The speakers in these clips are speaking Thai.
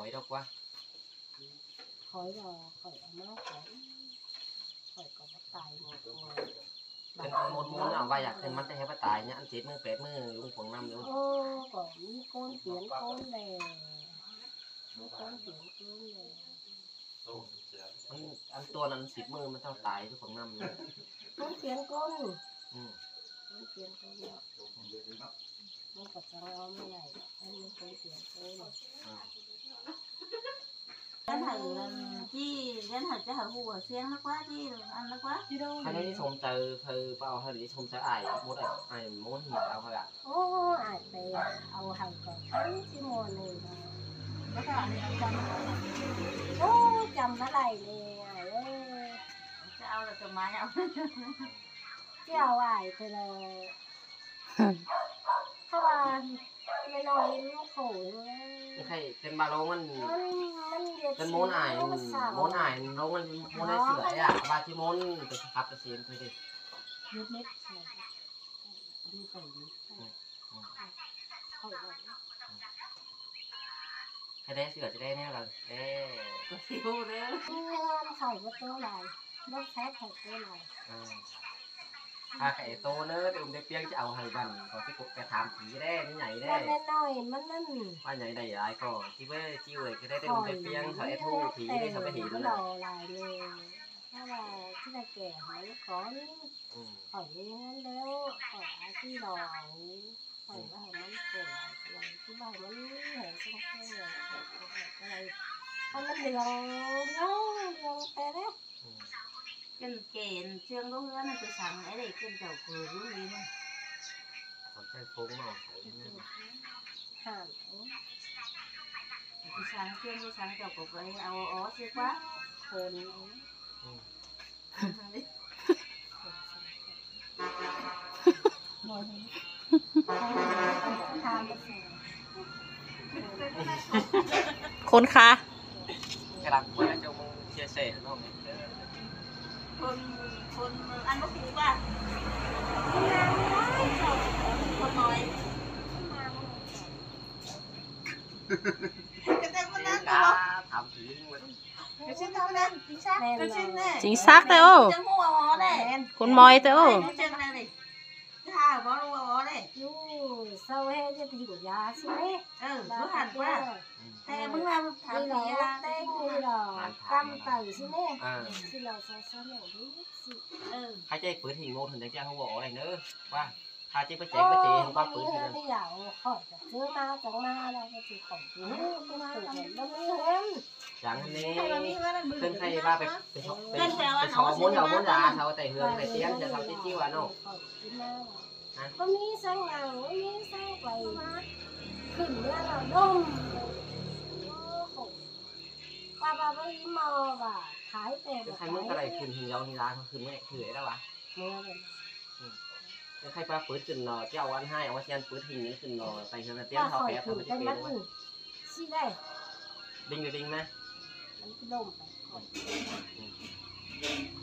อยดอกว่าคอยรอคอยเอามาคอยคอยก็บ่ตายหมดเลยเป็นหมดมูลเอาไว้อยากเป็นมันจะให้ปตายเนี่ยอันเจ็ดมือแปดมือลุงผงน้ำอยู่โอ้ก็มีก้นเสียงก้นแหล่มีก้นเสียงก้นแหล่มันอันตัวนั้นสิบมือมันเท่าตายทุกของน้ำอยู่ก้นเสียงก้นอืมก้นเสียงก้นเนาะมันก็จะเอาไม่ไหวอันนี้ก้นเสียงก้นอ่า đến thử chi đến thử cho thử hùa xiên nó quá chi ăn nó quá ใครที่ชมเจอคือเปล่าใครที่ชมเจอไอ้มดไอ้ไอ้มดหิวเอาเขาอะโอ้อาจไปเอาให้ก่อนทั้งที่โมหนึ่ง có cái bạn này chăm โอ้จำอะไรเลยอะเอ้ย sao là chồng má nhau เจ้าไหวเธอเลยเพราะว่าไม่น้อยลูกโขยเลยไม่ใช่เป็นบาโลมันมันมันเด็ดเป็นโมนไอ้โมนไอ้โลมันโมนไอ้เสืออะบาที่โมนไปขับไปเสียนไปดิยึดเม็ดใช่ดูใส่ดิเขาบอกให้ได้เสือจะได้แน่เราเอ๊ะ có thiếu đấy เงินไข่ก็ตัวลายลูกแท้ไข่ตัวลายอ่า ถ้าไก่โตเนอะเดี๋ยวผมจะเปียงจะเอาให้บันก่อนที่กบไปถามผีได้นี่ใหญ่ได้มันน้อยมันนั่นว่าใหญ่ได้หลายก็ที่ว่าจิ้วเลยก็ได้เดี๋ยวผมจะเปียงเขาไอ้ทูผีได้เขาไปเห็นก็นะรอลายเลยถ้าว่าที่ได้แก่หายก่อนอืมข่อยนั้นแล้วข่อยที่รอข่อยว่ามันโกรธอะไรที่ว่ามันเห็นสักแค่อะไรมันมันเดือดเดือดเดือดแต่แล้ว อืม cái kèn trương có hứa nó tôi สั่ง ấy để trên chậu cười luôn đi này สนใจโค้งเนาะใส่นี่ห่าง tôi สั่ง trương tôi สั่ง chậu của vậy ao ó xí quá คนอืม đi หมดทานไปสิคนคะกระดับเพื่อนจะมึงเชียร์เซ่เนาะ con con ăn bốc củ quá con nói cái tên con ăn กา không ถามผีมัน cái tên con ăn chính xác Nè, cái nè. tên này จริงซักเต้อ chân mua bó này คุณมอยเต้อ cái chân này này cái hai bó mua bó này ยูเศร้าแห้จะถึงยาใช่ไหม ừ bữa hẳn quá อืมแต่มึ กำไต่ใช่ไหมอ่าที่เราใส่เสื้อหนูดิสิ ừ ใครจะปืนหิงโง่ถึงจะเขาบอกอะไรเนอะว่าถ้าเจ๊ไปเจ๊ไปเจ๊เขาว่าปืนหิงที่อยากขอดซื้อมาจากมาเราก็ถือของซื้อมาถูกเหมือนมันไม่เห็นอย่างนี้ hay là mi vào đây เพิ่งให้ว่าไปไปชอบไปไปชอมุนเอามุนยาเขาแต่เฮืองแต่เตี้ยงจะทำจิ้วอะเนาะก็มีสังเอามีสังไปขึ้นเรือเราดมโอ้โหป้าป้า ไปมอว่ะขายแต่ใครมึงก็ได้คืนหิงยาวหิงร้านเขาคืนไม่ถือได้วะเมื่อเลยใครปลาปืนขึ้นนอเจ้าวันให้เอาว่าเชียนปืนหิงขึ้นนอไปเฮืองแต่เตี้ยงป้าเขาคอยแป๊บขึ้นมันกัจะนเป็มันนว่าสิได้ดิ้งอยู่ดิ้งไหมมันก็ดมไปคอย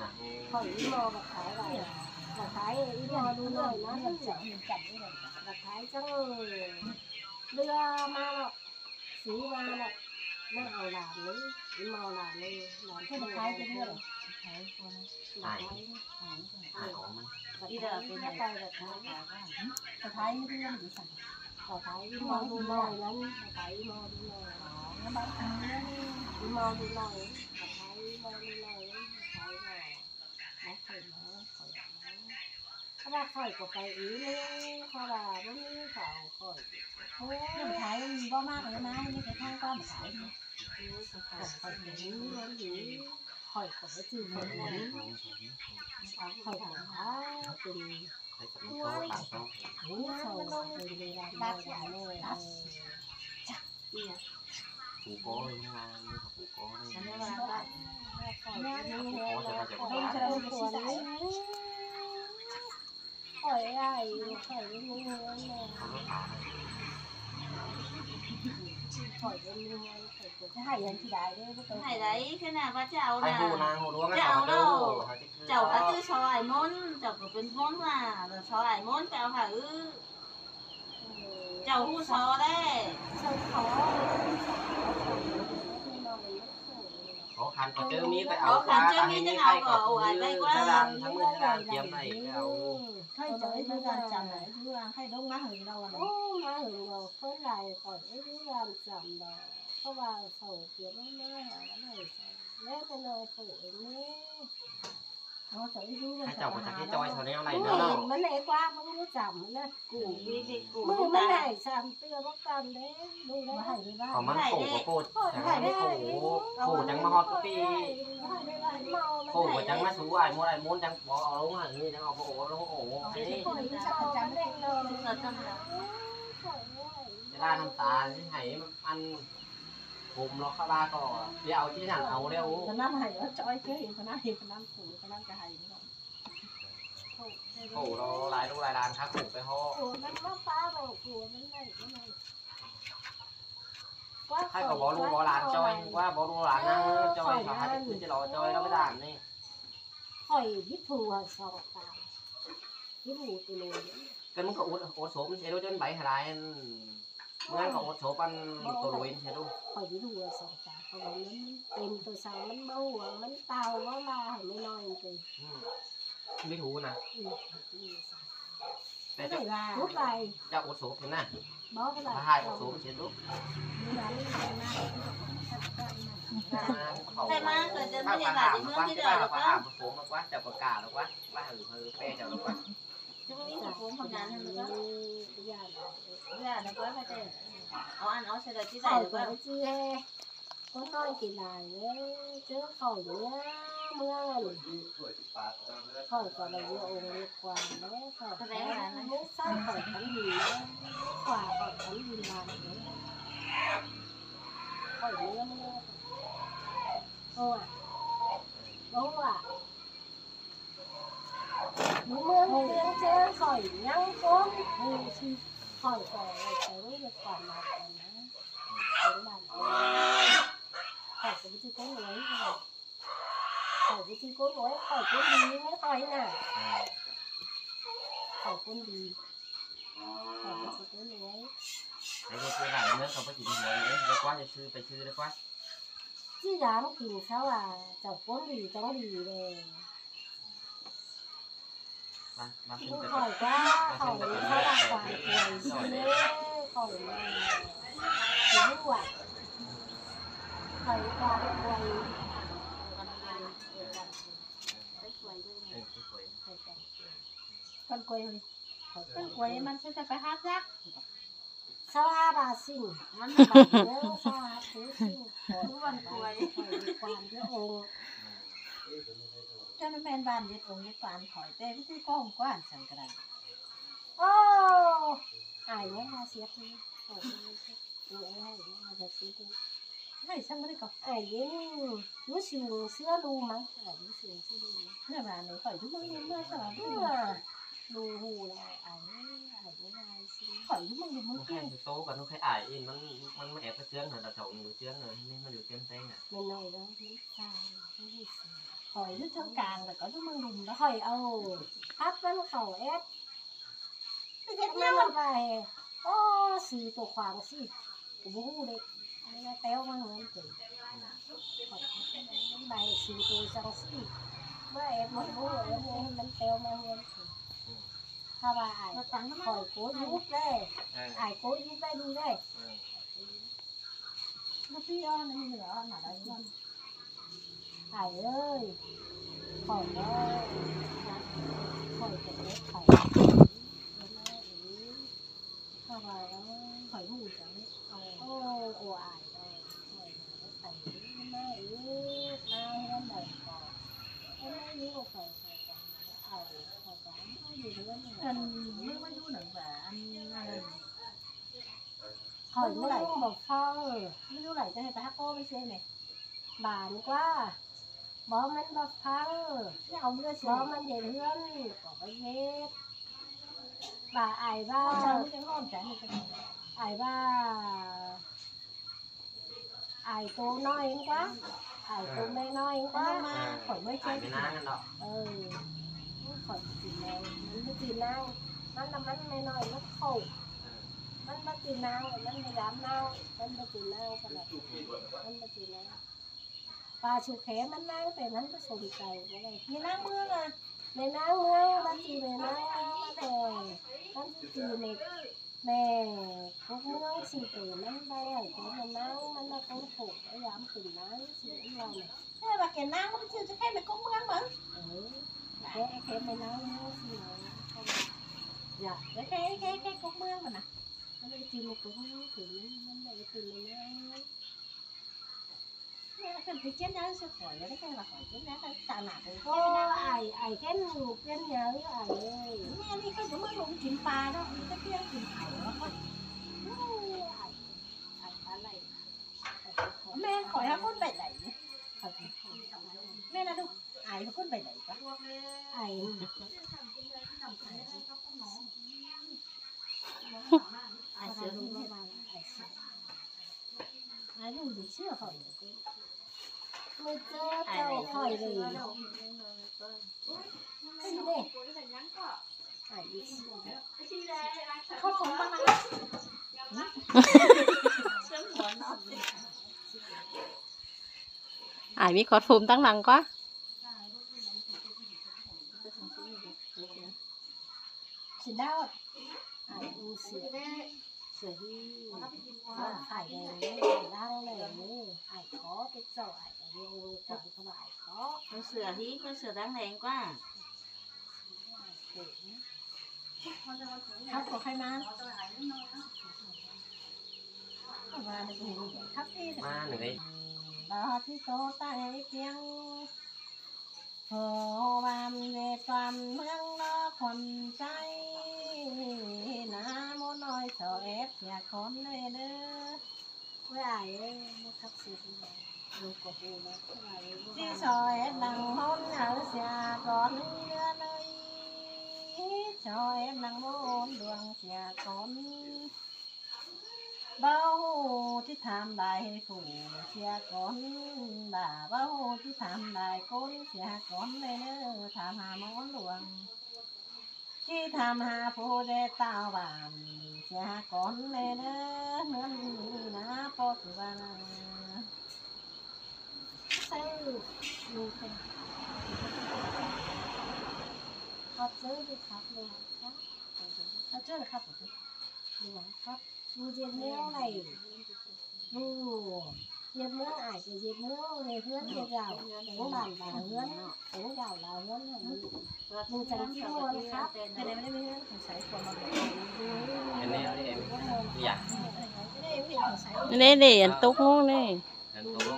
อะคอยมอแบบขายอะไรแบบขายอีมอดูหน่อยนะมันจะจับได้แบบขายจังเลยเรือมาหรอกสีมาหรอกไม่เอาหลาน นี่เมาหลานเลยหลานเพื่อนคล้ายจะเลือกขายตัวนั้นหลานไม่หลานขายของมันอีเดอร์เป็นอะไรแบบนั้นขายท้ายเรื่องหรือสั่งขายท้ายมองดูหน่อยนั้นขายท้ายมองดูหน่อยแล้วบางครั้งนี่มองดูหน่อยขายท้ายมองดูหน่อยขายหน่อยนะเคยนะอายนะถ้าว่าข่อยก็ไปอีนี่ถ้าว่าไบ่มีเขาข่อยโอ้ยขายบ่มากเลยนะนี่ก็ท่านก็มาขาย khỏi khỏi từ nó lên khỏi khỏi nó từ cua đi cua sầu từ về là ba trả lời đó chắc đi à phụ cô đi nha như là phụ cô đi phụ cô cho ta chạy không cho khỏi ai khỏi người nè khỏi bên phải của cái hải thì đái đấy hải đấy cái nào ba chào nè chào đâu chào ta cứ so hải môn chào của bên mà rồi so hải môn chào hải ư. Chào hu đấy. Chào ขอคันก็เจอมีไปเอาปลาตาเห็นมีใครก็เอาได้กว่าดันทั้งมือทั้งดันเตรียมได้เอาใครจะไอ้ที่การจำไหนที่ว่าให้ต้องมาหึงเราอะโอ้มาหึงเราเพิ่นไหลก่อนไอ้ที่ยามจำเราเพราะว่าเขาเกี่ยวไม่มาหาอะไรแล้วไปเลยปู่นี่ เขาจะไอ้ที่ให้เจ้าก็จะให้จอยเขาแนวไหนมึงเนาะเห็นมันเลยกว่ามึงรู้จำนะกูวิธีกูมือมันไหนสามเตือบ่กันเด้ดูได้มาให้ด้วยบ้าเขามันโผล่ก็โคตรจังไม่โผล่โผล่จังมาฮอตปีโผล่จังมาสู้ไอ้มดไอ้มดจังบอกเอาลงหันนี่จังเอาโผล่ลงโอ้นี่ข่อยจะจำได้เลยเกิดจังหวะจะได้น้ำตาที่ไหมัน ผมเราเข้าบ้าก็เดี๋ยวเอาที่นั่นเอาเร็วคนนั้นให้ว่าจอยเคยเห็นคนนั้นเห็นคนนั้นขู่คนนั้นก็ให้นี่โผล่เราลายลูกลายลานครับผมไปห่อโอ้มันว่าฟ้าบอกกลัวมันได้ก็ไม่ใครก็บอกลูกบอกหลานจอยว่าบอกลูกหลานนั่งจอยเขาหาที่คือจะรอจอยเราไม่ได้นี่ข่อยพิถูสองตาพิถูตัวเลยกันมันก็อดอดโสมใช่ดูจนใบหลาย เมื่อก็อดโสปันตัวลุยใช่ดูข่อยพิถูสองตาเขาบอกนั้นเต็มตัวสาวมันเบาหัวมันเตาว่ามาให้ไม่น้อยจริงไม่ถูนะแต่จะพูดไปจะอดโสมเห็นนะบอกไปถ้าให้อดโสมใช่ดูใช่มาเกิดจะไม่ได้ลาบาหาดมที่เมืองว่าที่เดียวเราปลาหามผสมมาว่าจะประกาศหรอกว่าว่าหรือเออแป้จะหรอกว่า จะไม่มีผมทำงานให้มันก็ยาย่าเดี๋ยวก็ไปเจอเอาอันเอาเสด็ จที่ไหนข่อยหรือก็ว่าชื่อก็น้อยกี่ลายเลยเจอข่อยเนี่ยเมื่อข่อยก็เลยเยอะองค์เยอะกว่าแล้วข่อยแค่ไม่ใช่ข่อ ยขันดีแล้วกว่าข่อยขันดีลายเลยข่อยเนื้อเนื้อโอ้อะโอ้อะหนูเมืองเมืองเจอข่อยยังก้มมือชีข่อยก่อนเยใช้ไว้ในก่อนมาก่อนนะเป็นบ้านข่อยจะไปที่ก้นไว้ข่อยไปที่ก้นไว้ข่อยอะข่อยก้นดีข่อยไปที่ก้นไว้ไอ้เด็กเวลาเนื้อเขาไปกินหัวเลยเดี๋ยวว่าจะซื้อไปซื้อได้ว่าที่ร้านกินเขาเจ้าก้นดีจังดีเลยมามาซื้อผู้ไปข่อยก็ข่อยเขารักษาป่วยสิเลยข่อยมาถึงว่ายก็ป่วยไปสวยด้วยเออสวยข่อยกันกวยกันกวยมันจะไปหาซักสวัสดีสิมันเด้อสวัสดีสิทุกวันกล้วยความเยอะองค์ เจ้าแม่บ้านยึดองค์ยึดฟานถอยแต่วิธีก้องกว้านสังกระไรโอ้อายเนี่มาเสียทีโอ้ยดูไอ้ให้มาจะซื้อดูให้ฉันไม่ได้ก็อายยิ่งรู้สึกเสื้อดูมั้งอายรู้สึกเสื้อดูเมื่อวานนี้ข่อยทุกเมึงยังมาสลับเออดูหูแล้วอายอายไม่ได้สิข่อยทุกเมึงอยู่มึมังนแค่โตกับนุ่งแค่อายอินมันมันม่แอบไปเชื้องเหรอแต่เจ้าหนูเชื้องเลยนี่มันอยู่เต็มเต้งอะม่น้อยแล้วไม่ตายไม่ได้สิข่ อยอยู่ทางกลางแต่ก็ทุกมึงลุมแล้วค่อยเอาพับมันเขาเอฟไม่เฮ็ใช่ดเนี่แม่ยมันไปโอ้สีตัวขวางสิกูบ่ฮู้เด้ไม่ได้แต้วมาเงินถึงใบสีตัวจังสิว่าเอฟมันฮู้เอฟให้มันแต้วมาเงินถึงถ้าว่าอายเราตังค์น้ำข่มัอนยโกยุบได้เอออายโกยุบได้ดูได้เออแล้วพี่อ้อนนี่เหลือหนาได้ยัง อายเอ้ยข่อยเอ้ยข่อยจะเล็กข่อยถ้าว่าแล้วข่อยหูจังโอ้โอ้อายได้ข่อยมาแล้วไปมาอีกมาเฮือนได้ก่อนเอ้ยไม่รู้ข่อยข่อยจะเอาข่อยจะเอาอยู่เฮือนนี่อันไม่มาอยู่หนังแบบอันอะไรข่อยไม่รู้บอกฟังไม่รู้ไหลจะให้ไปฮักโก้ไม่ใช่ไหมบานกว่า บอกมันบอกฟังเนี่ยเอาเมื่อบเช้าอกมันเห็นเฮือนก็ไปเฮ็ดบ่าอายว่าเช้าไม่ใช่ห้องใจไม่ใช่อายว่าอายตัวน้อยกว่าอายตัวไม่น้อยกก็ว่ามาข่อยไม่อาใช่ยไม่นานกันหรอกเออขอยกินแมวมันไม่กินนางมันน่ะมันไม่น้อยมันเข้ามันไม่กินนางมันไม่ยามนางมันไม่กินนางกันหรอกมันไม่กินนางปลาชูแขมันนั่งแต่นั้นก็สนใจก็เลยมีนางเมืองอะในนางเมืองบ้านจีในนาง แม่บ้านจีในแม่พวกเมืองสิเตมันได้แต่มันนั่งมันน่ะต้องถูกพยายามถึงนั้นสิเราเนี่ยแค่ว่าแกนางมันชื่อจะแค่เป็นกงเมืองมั้งเออแค่แค่ กันนะมันได้จีในตัวเมืองถึงมันได้จีในนั่งแม่นั่นสุดหอยแล้วแค่ว่าหอยเจ้านั้นตาหนาเลยโอ้ไอ้ไอ้แค่หนูเป็นยังไอ้เอ้ยแม่นี่เขาจะมาลงกินปลาเนาะจะเพียงกินไข่แล้วก็ไอ้ไอ้อะไรแม่ขอยให้คนใบไหนเขาเป็นคนแม่นะดูอายคนใบไหนปะไอ้ไอายเสือรู้รู้ว่าว่าไอ้ไอ้ลูกเชื่อเขา ไม่เจอเจ้าคอยเลยสิเด็กไอ้ดิเขาผมมาแล้วอายมีคอร์ดภูมิตั้งหลังก็สิดาวไอ้ดูเสือเสือที่ไอ้แดงนี่ร่างแดงนี่ไอ้ขอเป็นเจ้าไอ้เรียงกับถวายขอ con sửa đi con sửa đáng lén quá ครับขอใครมามาดูครับพี่มาหนึ่งไอ้บาที่โตใต้เพียงโหวามเวความเมืองละคนใจน้ำมน้อยเสาเอฟอย่าคนเลยเด้อไม่ไอ้ไม่ทับสือดูกบ ดูนะไอ้ที่ซอยดังฮอนเอาเสียก่อนเรือเลยซอยดังโมนดวงเสียก่อนเบาที่ทำได้ผู้ เสียก่อนด่าเบาที่ทำได้คนเสียก่อนเลยเด้อทำหาโมนดวงที่ทำหาผู้ได้ตาหวานเสียก่อนเลยเ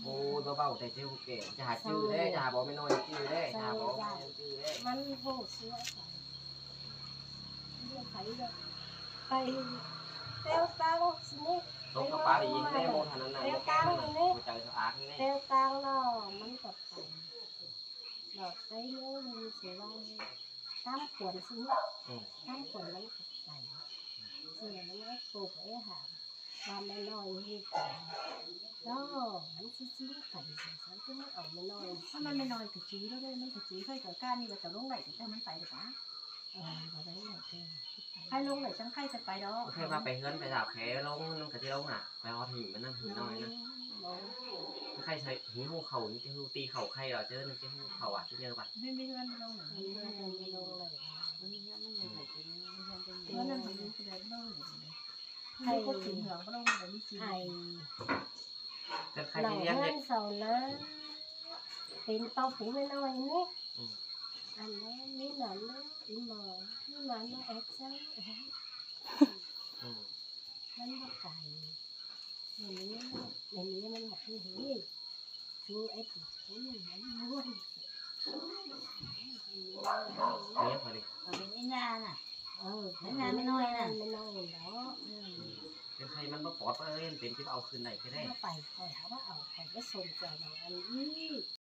โอ้เบาๆแต่ชื่อเก๋จะหาชื่อได้จะหาบอกไม่น้อยชื่อได้จะหาบอกไม่น้อยชื่อได้มันโหดเสียไปเรื่องไผ่เลยไปเต้าเต้าสินี่ลงกระป๋าอีกแม่โมทันนั้นน่ะแกมน่ะหัวใจสะอาดนี่เต้าเต้าเนาะมันกดไปหลอดไปเนื้อมันเสียว่าตั้มขวนสิตั้มขวนมันกดไปเสียมันก็ปลูกไอ้หาม ความไม่น้อยนี่กันเนาะมันซื้อๆไปฉันก็ไม่เอาไม่น้อยถ้ามันไม่น้อยกับจีแล้วด้วยมันกับจีค่อยกับก้านนี่ก็จะลงไหลแต่มันไปหรือเปล่าเออมาได้ไหนเต้ใครลงไหลจังใครจะไปดอกโอเคมาไปเฮือนไปสาวแขลงนั่นกะที่ลงอะไปเอาหินมันนั่นหินน้อยนะใครใช้หินหูเข่านี่จะหูตีเข่าใครเหรอเจอนี่จะหูเข่าอะที่เจอปะไม่ไม่เลื่อนลงไหนไม่ได้ไม่ลงเลยมันมีเงื่อนไม่มีอะไรจริงมันยังเป็นเลื่อนนั่นมันแสดงลงเลย ให้พวกสีเหลืองก็ลงแต่ไม่จีไอ้แต่ใครเราที่เลี้ยงเงิเด็กนเสานะเป็นเต้าหูไม่น้อยนี่อันนั้นนี่หนันนะอีหมอนี่หนันนะแอคชั่นอืมมันบ่ไก่ในนี้ในนี้มันหนันหีชูไอ้ปุ๊บมันม้วนเลี้ยงพอดีเอาเป็นไอ้งานอะเออไม่น้อยนะไม่น้อยเนาะเป็น ให้มันมาปอดเอ้ยเป็นที่เอาคืนไหนก็ได้ถ้าไปคอยหาว่าเอาคอยก็ส่งใจเราอันนี้